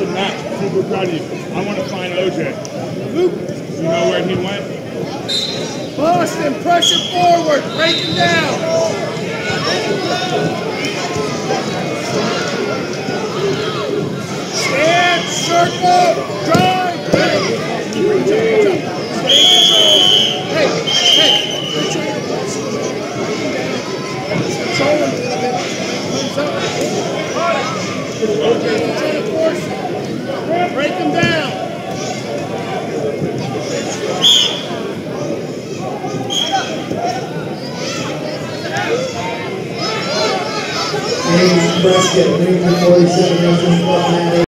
was an match. Super proud of you. I want to find OJ. You know where he went? Boston, pressure forward. Break him down. Stand, circle, drive. Hey, reach up, reach up. Stay control. Hey, hey. Control him a little bit. Comes up. Okay, Break him down. James Prescott, 47, Russian Club, Matt